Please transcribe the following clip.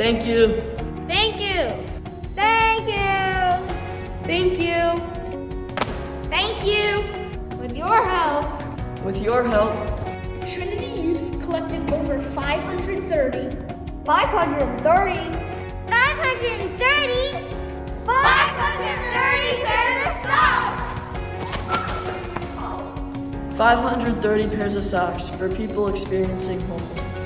Thank you! Thank you! Thank you! Thank you! Thank you! Thank you! Thank you! With your help! With your help! Trinity Youth collected over 530 530! 530! 530 pairs of socks for people experiencing homelessness.